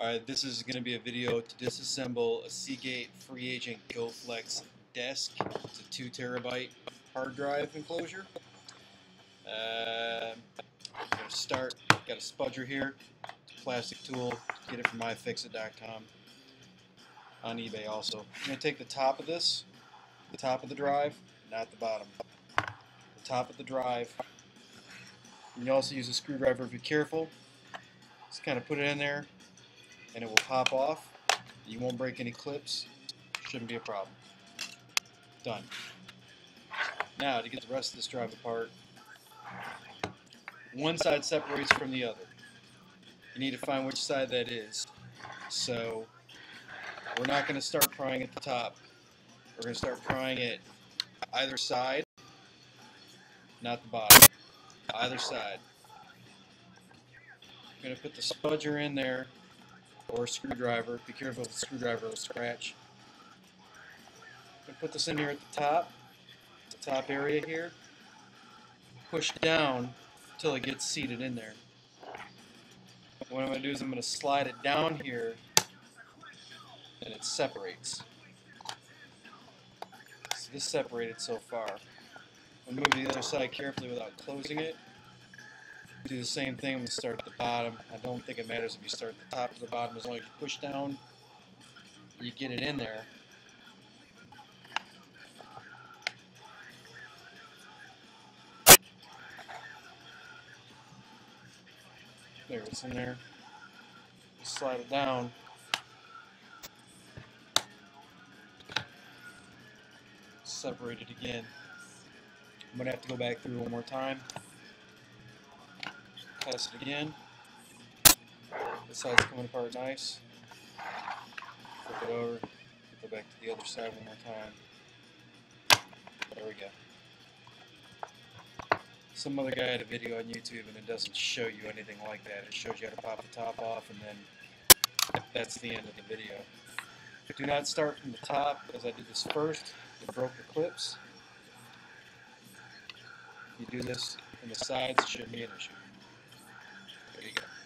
Alright, this is going to be a video to disassemble a Seagate Free Agent GoFlex desk. It's a 2 terabyte hard drive enclosure. Uh, I'm going to start, got a spudger here, a plastic tool, get it from iFixit.com, on eBay also. I'm going to take the top of this, the top of the drive, not the bottom. The top of the drive. You can also use a screwdriver if you're careful. Just kind of put it in there, and it will pop off. You won't break any clips. Shouldn't be a problem. Done. Now, to get the rest of this drive apart, one side separates from the other. You need to find which side that is. So, we're not going to start prying at the top. We're going to start prying it either side, not the bottom. Either side. I'm going to put the spudger in there or screwdriver. Be careful with the screwdriver, will scratch. Put this in here at the top, the top area here. Push down until it gets seated in there. What I'm going to do is I'm going to slide it down here and it separates. So this separated so far. I'll move to the other side carefully without closing it. Do the same thing when you start at the bottom. I don't think it matters if you start at the top or the bottom as long as you push down, you get it in there. There, it's in there. Just slide it down. Separate it again. I'm going to have to go back through one more time. Test it again. This side's coming apart nice. Flip it over. Go back to the other side one more time. There we go. Some other guy had a video on YouTube and it doesn't show you anything like that. It shows you how to pop the top off and then that's the end of the video. Do not start from the top as I did this first. It broke the clips. If you do this in the sides, it shouldn't be an issue. There you go.